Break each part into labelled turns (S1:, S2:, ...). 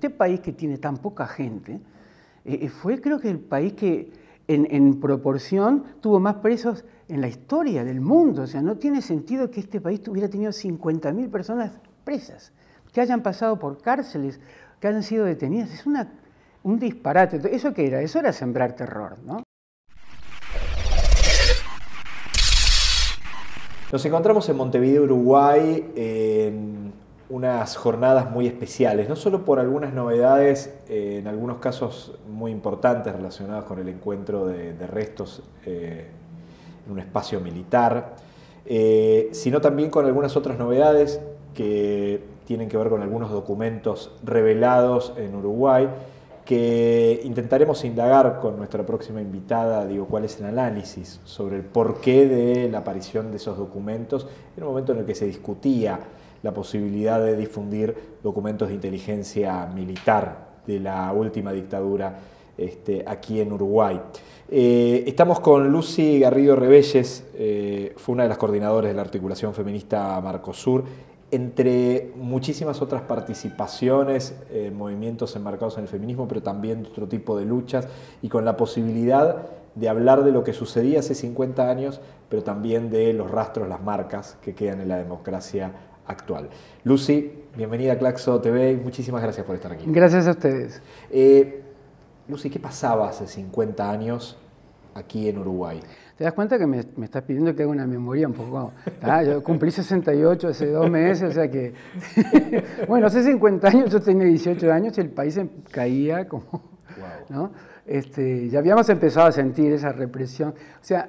S1: este país que tiene tan poca gente, eh, fue creo que el país que en, proporción tuvo más presos en la historia del mundo. O sea, no tiene sentido que este país hubiera tenido 50.000 personas presas, que hayan pasado por cárceles, que hayan sido detenidas. Es una, un disparate. ¿Eso qué era? Eso era sembrar terror, ¿no?
S2: Nos encontramos en Montevideo, Uruguay, en unas jornadas muy especiales, no solo por algunas novedades, eh, en algunos casos muy importantes relacionadas con el encuentro de, restos eh, en un espacio militar, eh, sino también con algunas otras novedades que tienen que ver con algunos documentos revelados en Uruguay que intentaremos indagar con nuestra próxima invitada, digo, cuál es el análisis sobre el porqué de la aparición de esos documentos en un momento en el que se discutía la posibilidad de difundir documentos de inteligencia militar de la última dictadura este, aquí en Uruguay. Eh, estamos con Lucy Garrido Rebelles, eh, fue una de las coordinadoras de la articulación feminista Marcosur entre muchísimas otras participaciones, eh, movimientos enmarcados en el feminismo, pero también otro tipo de luchas, y con la posibilidad de hablar de lo que sucedía hace 50 años, pero también de los rastros, las marcas que quedan en la democracia actual. Lucy, bienvenida a Claxo TV muchísimas gracias por estar aquí.
S1: Gracias a ustedes.
S2: Eh, Lucy, ¿qué pasaba hace 50 años aquí en Uruguay?
S1: ¿Te das cuenta que me, estás pidiendo que haga una memoria un poco? Ah, yo cumplí 68 hace dos meses, o sea que... bueno, hace 50 años yo tenía 18 años y el país caía como... ¿no? Este, ya habíamos empezado a sentir esa represión. O sea,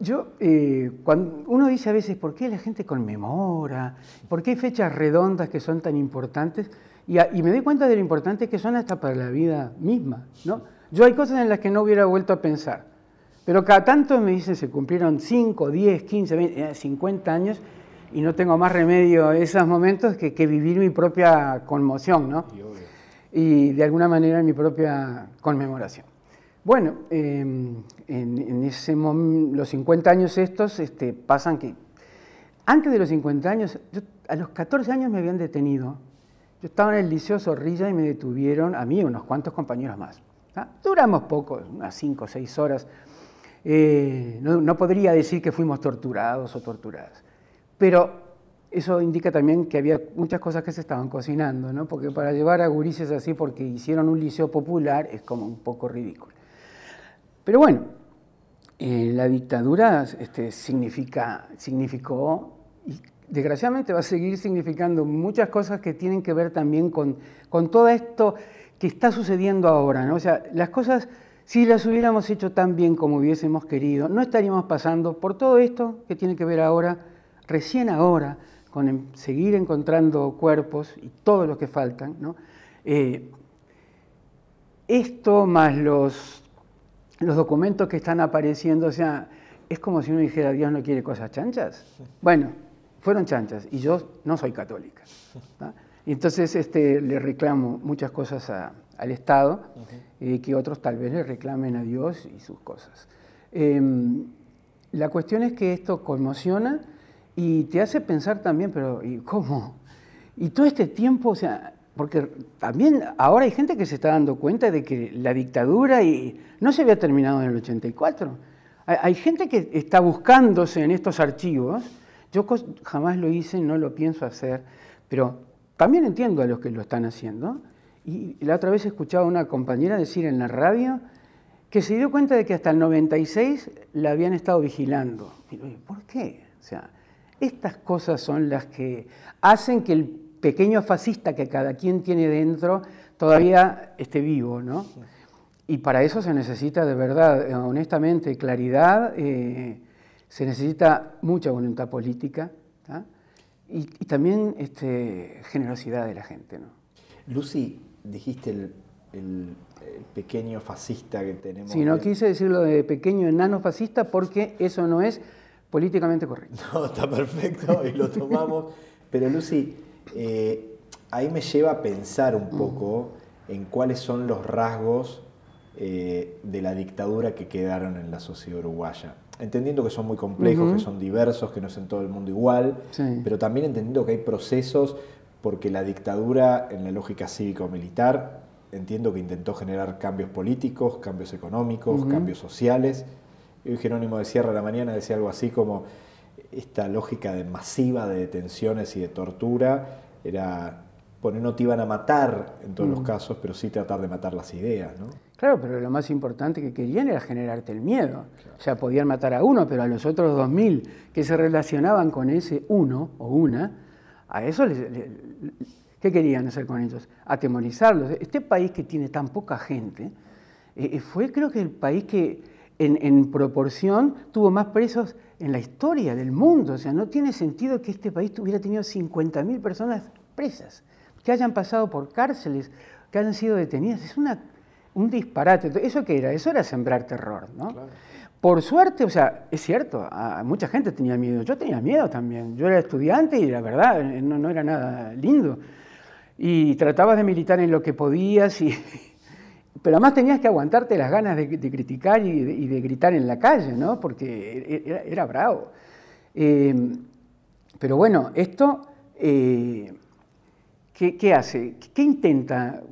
S1: yo, eh, cuando uno dice a veces, ¿por qué la gente conmemora? ¿Por qué hay fechas redondas que son tan importantes? Y, y, me doy cuenta de lo importante que son hasta para la vida misma, ¿no? Yo hay cosas en las que no hubiera vuelto a pensar. Pero cada tanto me dicen, se cumplieron 5, 10, 15, 20, 50 años y no tengo más remedio en esos momentos que, vivir mi propia conmoción, ¿no? Y de alguna manera mi propia conmemoración. Bueno, em, en, ese los 50 años estos este, pasan que... Antes de los 50 años, a los 14 años me habían detenido. Yo estaba en el Liceo Zorrilla y me detuvieron, a mí y unos cuantos compañeros más. Duramos poco, unas 5 o 6 horas. Eh, no, podría decir que fuimos torturados o torturadas, pero eso indica también que había muchas cosas que se estaban cocinando, ¿no? porque para llevar a gurises así porque hicieron un liceo popular es como un poco ridículo. Pero bueno, la dictadura este, significa, significó y desgraciadamente va a seguir significando muchas cosas que tienen que ver también con, con todo esto que está sucediendo ahora. ¿no? O sea, las cosas si las hubiéramos hecho tan bien como hubiésemos querido, no estaríamos pasando por todo esto que tiene que ver ahora, recién ahora, con seguir encontrando cuerpos y todo lo que faltan. ¿no? Eh, esto más los, los documentos que están apareciendo, o sea, es como si uno dijera, Dios no quiere cosas chanchas. Bueno, fueron chanchas y yo no soy católica. Entonces este, le reclamo muchas cosas al Estado eh, que otros tal vez le reclamen a Dios y sus cosas. Em, la cuestión es que esto conmociona y te hace pensar también, pero ¿y cómo? Y todo este tiempo, o sea, porque también ahora hay gente que se está dando cuenta de que la dictadura y no se había terminado en el 84. Hay, gente que está buscándose en estos archivos. Yo jamás lo hice, no lo pienso hacer, pero también entiendo a los que lo están haciendo. Y la otra vez escuchaba a una compañera decir en la radio que se dio cuenta de que hasta el 96 la habían estado vigilando. ¿Por qué? O sea, estas cosas son las que hacen que el pequeño fascista que cada quien tiene dentro todavía esté vivo, ¿no? Y para eso se necesita de verdad, honestamente, claridad, eh, se necesita mucha voluntad política, y, también este, generosidad de la gente. ¿no?
S2: Lucy, dijiste el, pequeño fascista que tenemos.
S1: Sí, no quise decirlo de pequeño enano fascista porque eso no es políticamente correcto.
S2: No, está perfecto y lo tomamos. Pero Lucy, eh, ahí me lleva a pensar un poco en cuáles son los rasgos eh, de la dictadura que quedaron en la sociedad uruguaya. Entendiendo que son muy complejos, que son diversos, que no es en todo el mundo igual, pero también entendiendo que hay procesos porque la dictadura en la lógica cívico-militar entiendo que intentó generar cambios políticos, cambios económicos, cambios sociales. Y Jerónimo de Sierra la mañana decía algo así como esta lógica de masiva de detenciones y de tortura era, bueno, no te iban a matar en todos los casos, pero sí tratar de matar las ideas, ¿no?
S1: Claro, pero lo más importante que querían era generarte el miedo. O sea, podían matar a uno, pero a los otros dos mil que se relacionaban con ese uno o una, a eso les, ¿qué querían hacer con ellos? Atemorizarlos. Este país que tiene tan poca gente, eh, eh, fue creo que el país que en, en proporción tuvo más presos en la historia del mundo. O sea, no tiene sentido que este país hubiera tenido 50.000 personas presas, que hayan pasado por cárceles, que hayan sido detenidas. Es una, un disparate. ¿Eso qué era? Eso era sembrar terror, ¿no? Por suerte, o sea, es cierto, mucha gente tenía miedo. Yo tenía miedo también. Yo era estudiante y la verdad no, no era nada lindo. Y tratabas de militar en lo que podías y, pero además tenías que aguantarte las ganas de, criticar y de, gritar en la calle, ¿no? Porque era, bravo. Eh, pero bueno, esto, eh, ¿qué, hace? ¿Qué intenta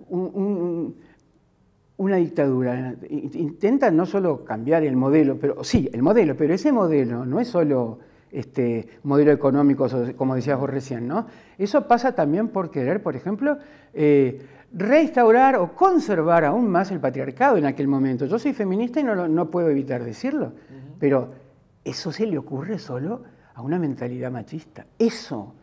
S1: una dictadura? Intenta no solo cambiar el modelo, pero sí, el modelo, pero ese modelo no es solo este modelo económico, como decías vos recién, ¿no? Eso pasa también por querer, por ejemplo, eh, restaurar o conservar aún más el patriarcado en aquel momento. Yo soy feminista y no, no puedo evitar decirlo, pero eso se le ocurre solo a una mentalidad machista. Eso,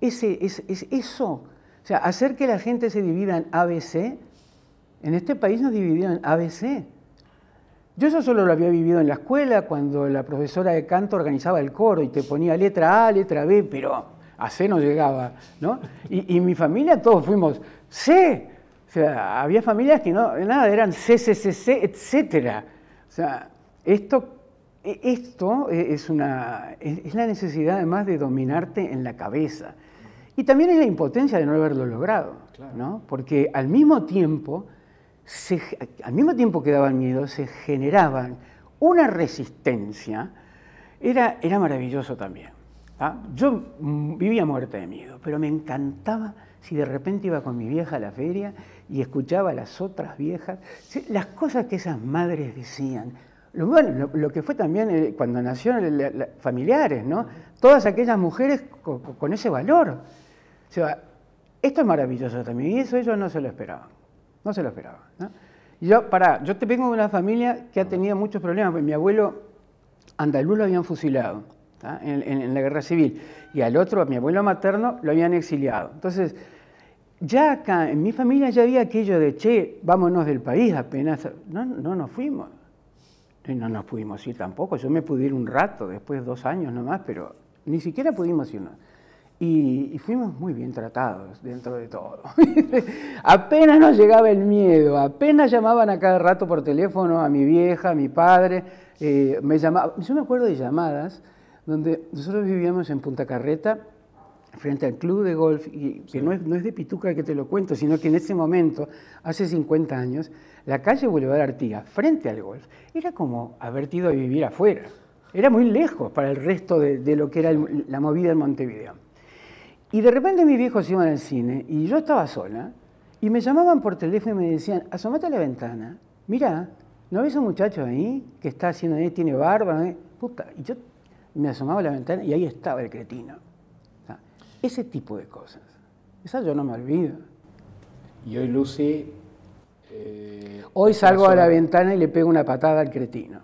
S1: ese, es, eso. O sea, hacer que la gente se divida en ABC, en este país nos dividieron en ABC. Yo eso solo lo había vivido en la escuela, cuando la profesora de canto organizaba el coro y te ponía letra A, letra B, pero a C no llegaba, ¿no? Y, y mi familia todos fuimos C, o sea, había familias que no, nada, eran CCCC, etc. O sea, esto, e, esto es, una, es la necesidad además de dominarte en la cabeza. Y también es la impotencia de no haberlo logrado, ¿no? Porque al mismo tiempo, al mismo tiempo que daban miedo, se generaban una resistencia, era, era maravilloso también. Yo mm, vivía muerta de miedo, pero me encantaba si de repente iba con mi vieja a la feria y escuchaba a las otras viejas, las cosas que esas madres decían. Lo, bueno, lo, que fue también eh, cuando nacieron familiares, ¿no? Todas aquellas mujeres con, ese valor. Esto es maravilloso también, y eso ellos no se lo esperaban. No se lo esperaban. Y yo, para, yo te vengo de una familia que ha tenido muchos problemas, mi abuelo andaluz lo habían fusilado en, la guerra civil, y al otro, a mi abuelo materno, lo habían exiliado. Entonces, ya acá, en mi familia ya había aquello de, che, vámonos del país apenas. No, no nos fuimos. No nos pudimos ir tampoco. Yo me pude ir un rato, después dos años nomás, pero ni siquiera pudimos irnos. Y, fuimos muy bien tratados dentro de todo. apenas nos llegaba el miedo, apenas llamaban a cada rato por teléfono a mi vieja, a mi padre. Eh, me llamaba, yo me acuerdo de llamadas donde nosotros vivíamos en Punta Carreta frente al club de golf, y que no, es, no es de pituca que te lo cuento, sino que en ese momento, hace 50 años, la calle Boulevard Artigas, frente al golf, era como haber ido a vivir afuera. Era muy lejos para el resto de, lo que era la movida en Montevideo. Y de repente mis viejos iban al cine y yo estaba sola y me llamaban por teléfono y me decían, asomate a la ventana, mira, ¿no ves a un muchacho ahí que está haciendo, ahí, tiene barba? Puta. Y yo me asomaba a la ventana y ahí estaba el cretino. Ese tipo de cosas. Esa yo no me olvido.
S2: Y hoy Lucy...
S1: Eh, hoy salgo a la ventana y le pego una patada al cretino.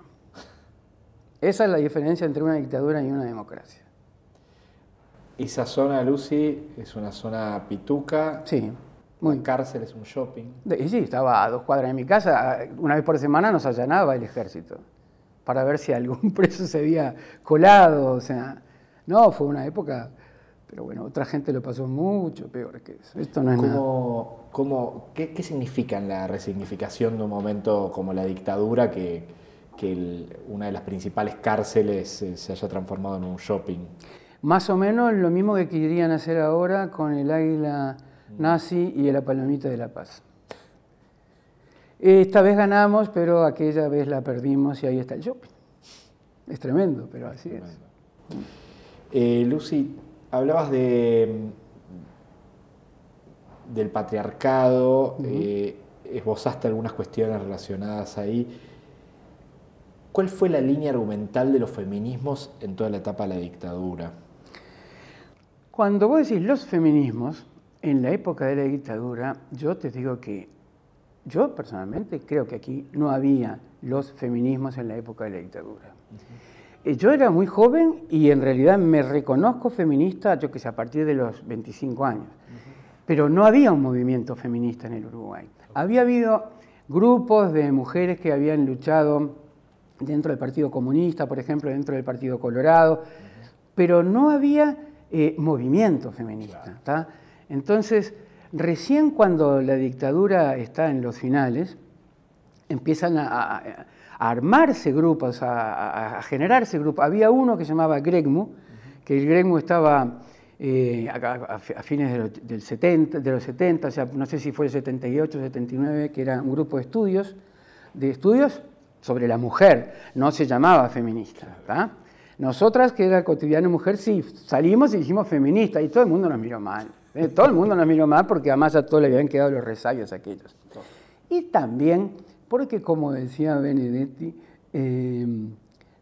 S1: Esa es la diferencia entre una dictadura y una democracia.
S2: Esa zona, Lucy, es una zona pituca.
S1: Sí.
S2: Muy. cárcel es un shopping.
S1: Sí, estaba a dos cuadras de mi casa. Una vez por semana nos allanaba el ejército para ver si algún preso se había colado. O sea, no, fue una época pero bueno, otra gente lo pasó mucho peor que eso. Esto no es
S2: nada. qué, qué, significa en la resignificación de un momento como la dictadura que, que una de las principales cárceles se, haya transformado en un shopping?
S1: Más o menos lo mismo que querían hacer ahora con el águila nazi y la palomita de la paz. Esta vez ganamos, pero aquella vez la perdimos y ahí está el shopping. Es tremendo, pero así es.
S2: Eh, Lucy, hablabas de, del patriarcado, eh, esbozaste algunas cuestiones relacionadas ahí. ¿Cuál fue la línea argumental de los feminismos en toda la etapa de la dictadura?
S1: Cuando vos decís los feminismos, en la época de la dictadura, yo te digo que yo personalmente creo que aquí no había los feminismos en la época de la dictadura. Eh, yo era muy joven y en realidad me reconozco feminista, yo que sé, a partir de los 25 años. Pero no había un movimiento feminista en el Uruguay. Había habido grupos de mujeres que habían luchado dentro del Partido Comunista, por ejemplo, dentro del Partido Colorado, pero no había eh, movimiento feminista. Entonces, recién cuando la dictadura está en los finales, empiezan a, armarse grupos, a, generarse grupos. Había uno que se llamaba Gregmu, que el Gregmu estaba eh, a, fines del 70, de los 70, o sea, no sé si fue el 78, 79, que era un grupo de estudios, de estudios sobre la mujer, no se llamaba feminista. Nosotras, que era cotidiano mujer, sí, salimos y dijimos feminista y todo el mundo nos miró mal. ¿eh? Todo el mundo nos miró mal porque además a todos le habían quedado los resabios aquellos. Y también porque, como decía Benedetti, em,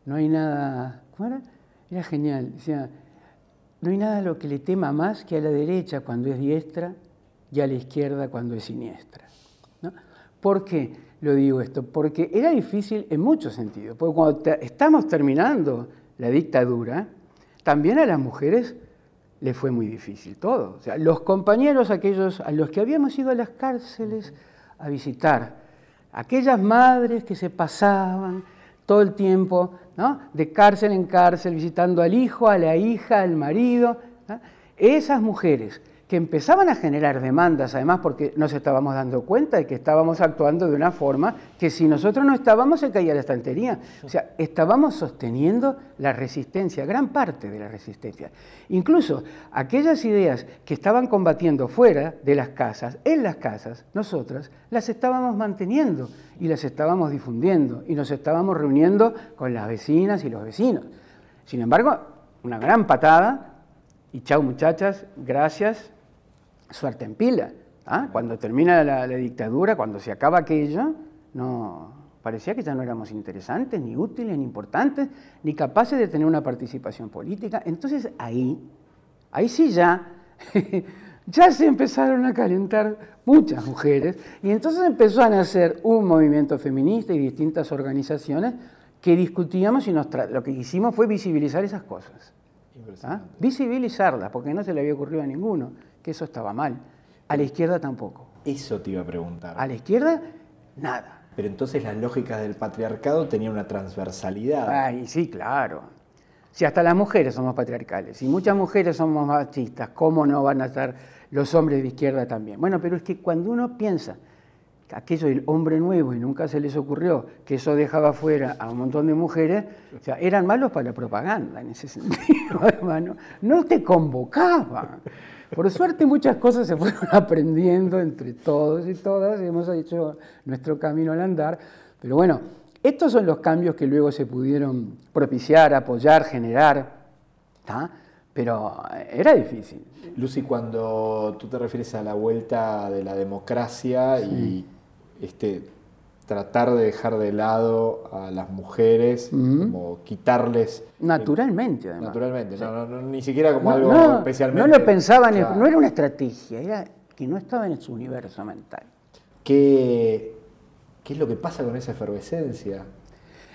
S1: no hay nada. ¿Cómo era? Era genial. Decía, no hay nada a lo que le tema más que a la derecha cuando es diestra y a la izquierda cuando es siniestra. ¿Por qué lo digo esto? Porque era difícil en muchos sentidos. Porque cuando estamos terminando la dictadura, también a las mujeres les fue muy difícil todo. O sea, los compañeros, aquellos a los que habíamos ido a las cárceles a visitar, aquellas madres que se pasaban todo el tiempo de cárcel en cárcel, visitando al hijo, a la hija, al marido, esas mujeres que empezaban a generar demandas, además porque nos estábamos dando cuenta de que estábamos actuando de una forma que si nosotros no estábamos se caía la estantería. O sea, estábamos sosteniendo la resistencia, gran parte de la resistencia. Incluso aquellas ideas que estaban combatiendo fuera de las casas, en las casas, nosotras las estábamos manteniendo y las estábamos difundiendo y nos estábamos reuniendo con las vecinas y los vecinos. Sin embargo, una gran patada y chao muchachas, gracias, suerte en pila. ¿ah? Cuando termina la, dictadura, cuando se acaba aquello, no, parecía que ya no éramos interesantes, ni útiles, ni importantes, ni capaces de tener una participación política. Entonces ahí, ahí sí ya, ya se empezaron a calentar muchas mujeres y entonces empezó a nacer un movimiento feminista y distintas organizaciones que discutíamos y lo que hicimos fue visibilizar esas cosas. ¿Ah? Visibilizarlas, porque no se le había ocurrido a ninguno que eso estaba mal. A la izquierda tampoco.
S2: Eso te iba a preguntar.
S1: A la izquierda, nada.
S2: Pero entonces las lógicas del patriarcado tenían una transversalidad.
S1: Ay, sí, claro. Si hasta las mujeres somos patriarcales, si muchas mujeres somos machistas, ¿cómo no van a estar los hombres de izquierda también? Bueno, pero es que cuando uno piensa aquello del hombre nuevo y nunca se les ocurrió que eso dejaba fuera a un montón de mujeres, o sea, eran malos para la propaganda en ese sentido, hermano. No te convocaban. Por suerte muchas cosas se fueron aprendiendo entre todos y todas, y hemos hecho nuestro camino al andar, pero bueno, estos son los cambios que luego se pudieron propiciar, apoyar, generar, pero era difícil.
S2: Lucy, cuando tú te refieres a la vuelta de la democracia y este, tratar de dejar de lado a las mujeres, como quitarles...
S1: Naturalmente, además.
S2: Naturalmente, ni siquiera como algo especialmente...
S1: No lo pensaban, no era una estrategia, era que no estaba en su universo mental.
S2: ¿Qué, ¿Qué es lo que pasa con esa efervescencia?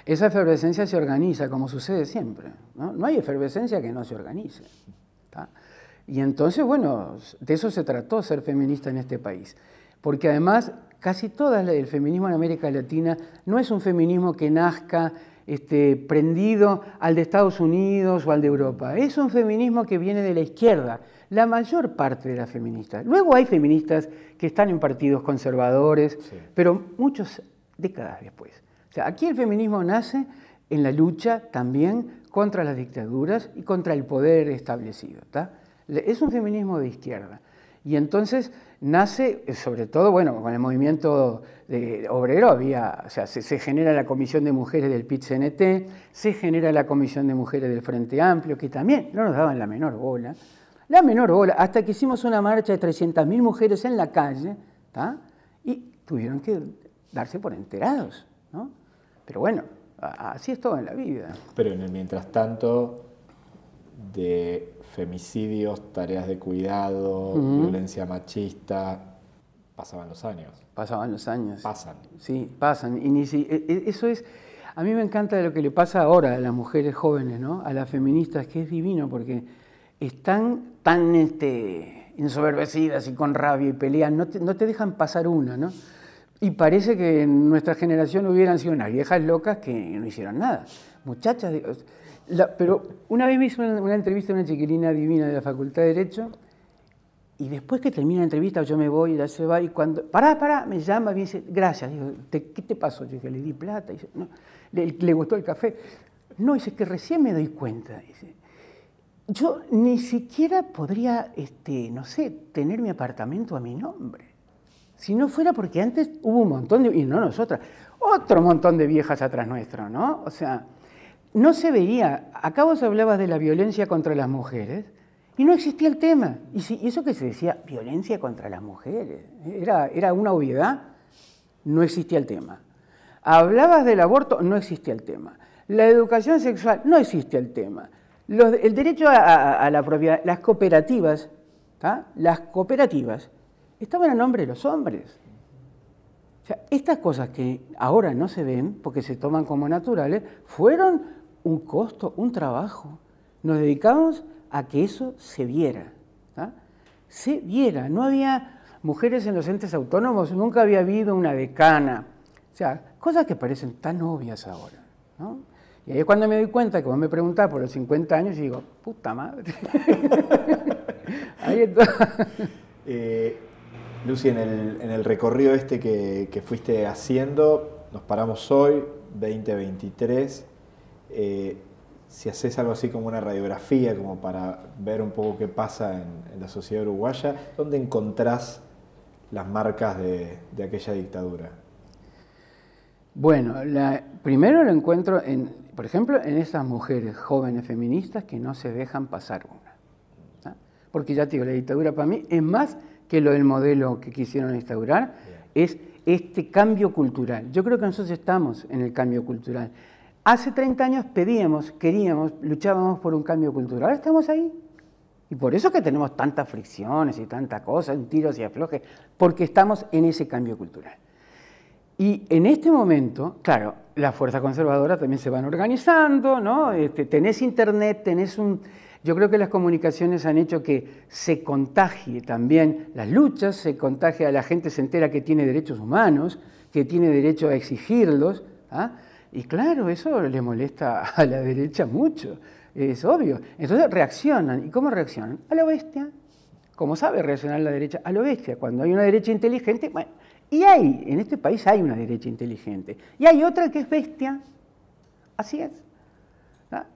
S1: Esa efervescencia se organiza, como sucede siempre. No, no hay efervescencia que no se organice. Y entonces, bueno, de eso se trató ser feminista en este país. Porque además casi todo el feminismo en América Latina no es un feminismo que nazca este, prendido al de Estados Unidos o al de Europa. Es un feminismo que viene de la izquierda, la mayor parte de las feministas. Luego hay feministas que están en partidos conservadores, pero muchos décadas después. O sea, aquí el feminismo nace en la lucha también contra las dictaduras y contra el poder establecido. Es un feminismo de izquierda. Y entonces nace, eh, sobre todo, bueno, con el movimiento de obrero había, o sea, se, genera la Comisión de Mujeres del PIT-CNT, se genera la Comisión de Mujeres del Frente Amplio, que también no nos daban la menor bola. la menor bola, hasta que hicimos una marcha de 300.000 mujeres en la calle, y tuvieron que darse por enterados. ¿no? Pero bueno, así es todo en la vida.
S2: Pero mientras tanto, de femicidios, tareas de cuidado, violencia machista, pasaban los años.
S1: Pasaban los años.
S2: Pasan.
S1: Sí, pasan. Y ni si, e, e, eso es, a mí me encanta lo que le pasa ahora a las mujeres jóvenes, ¿no? A las feministas, que es divino porque están tan este, ensoberbecidas y con rabia y pelean, no te, no te dejan pasar una, ¿no? Y parece que en nuestra generación hubieran sido unas viejas locas que no hicieron nada. Muchachas, pero una vez me hizo una, entrevista a una chiquilina divina de la Facultad de Derecho y después que termina la entrevista yo me voy, ya se va y cuando, pará, pará, me llama me dice, gracias, digo, ¿qué te pasó? Yo dije, le di plata, le, gustó el café. No, dice que recién me doy cuenta, dice, yo ni siquiera podría, este, no sé, tener mi apartamento a mi nombre. Si no fuera porque antes hubo un montón de, y no nosotras, otro montón de viejas atrás nuestro, ¿no? O sea, no se veía, acá vos hablabas de la violencia contra las mujeres, y no existía el tema. Y, eso que se decía, violencia contra las mujeres, era, era una obviedad, no existía el tema. Hablabas del aborto, no existía el tema. La educación sexual, no existía el tema. el derecho a, la propiedad, las cooperativas, las cooperativas estaban a nombre de los hombres. O sea, estas cosas que ahora no se ven porque se toman como naturales, fueron un costo, un trabajo. Nos dedicamos a que eso se viera. Se viera. No había mujeres en los entes autónomos, nunca había habido una decana. O sea, cosas que parecen tan obvias ahora. Y ahí es cuando me doy cuenta que vos me preguntás por los 50 años y digo, puta madre. ahí.
S2: Eh, Lucy, en el, recorrido este que, fuiste haciendo, nos paramos hoy, 2023. Eh, si haces algo así como una radiografía, como para ver un poco qué pasa en, la sociedad uruguaya, ¿dónde encontrás las marcas de, aquella dictadura?
S1: Bueno, primero lo encuentro, en, por ejemplo, en esas mujeres jóvenes feministas que no se dejan pasar una. Porque ya te digo, la dictadura para mí es más que lo del modelo que quisieron instaurar, es este cambio cultural. Yo creo que nosotros estamos en el cambio cultural. Hace 30 años pedíamos, queríamos, luchábamos por un cambio cultural. Ahora estamos ahí. Y por eso que tenemos tantas fricciones y tantas cosas, tiros y aflojes, porque estamos en ese cambio cultural. Y en este momento, claro, la fuerza conservadora también se van organizando, ¿no? Este, tenés internet, tenés un... Yo creo que las comunicaciones han hecho que se contagie también las luchas, se contagie a la gente, se entera que tiene derechos humanos, que tiene derecho a exigirlos. ¿ah? Y claro, eso le molesta a la derecha mucho, es obvio. Entonces reaccionan. ¿Y cómo reaccionan? A lo bestia. ¿Cómo sabe reaccionar la derecha? A lo bestia. Cuando hay una derecha inteligente, bueno, y hay, en este país hay una derecha inteligente. Y hay otra que es bestia. Así es.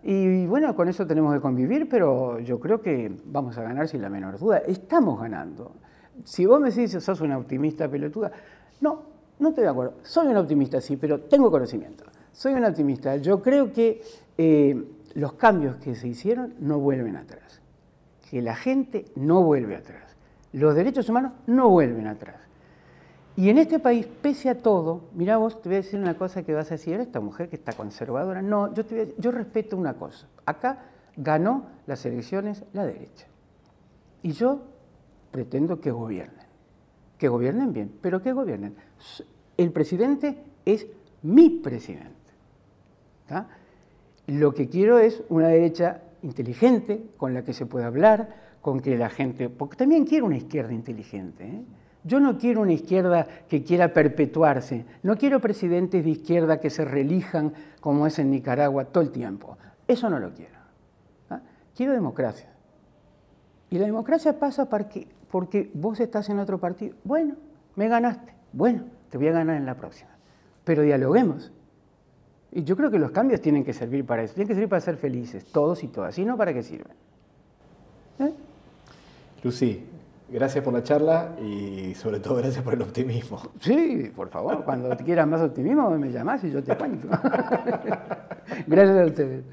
S1: Y bueno, con eso tenemos que convivir, pero yo creo que vamos a ganar sin la menor duda. Estamos ganando. Si vos me decís, sos una optimista pelotuda, no, no estoy de acuerdo. Soy un optimista, sí, pero tengo conocimiento. Soy un optimista. Yo creo que eh, los cambios que se hicieron no vuelven atrás. Que la gente no vuelve atrás. Los derechos humanos no vuelven atrás. Y en este país, pese a todo, mira vos, te voy a decir una cosa que vas a decir, esta mujer que está conservadora, no, yo, yo respeto una cosa. Acá ganó las elecciones la derecha. Y yo pretendo que gobiernen. Que gobiernen bien, pero que gobiernen. El presidente es mi presidente. Lo que quiero es una derecha inteligente, con la que se pueda hablar, con que la gente... Porque también quiero una izquierda inteligente. ¿eh? Yo no quiero una izquierda que quiera perpetuarse. No quiero presidentes de izquierda que se relijan como es en Nicaragua todo el tiempo. Eso no lo quiero. Quiero democracia. Y la democracia pasa porque, porque vos estás en otro partido. Bueno, me ganaste. Bueno, te voy a ganar en la próxima. Pero dialoguemos. Y yo creo que los cambios tienen que servir para eso, tienen que servir para ser felices, todos y todas, y no para qué sirven.
S2: ¿Eh? Lucy, gracias por la charla y sobre todo gracias por el optimismo.
S1: Sí, por favor, cuando quieras más optimismo me llamas y yo te cuento. gracias a ustedes.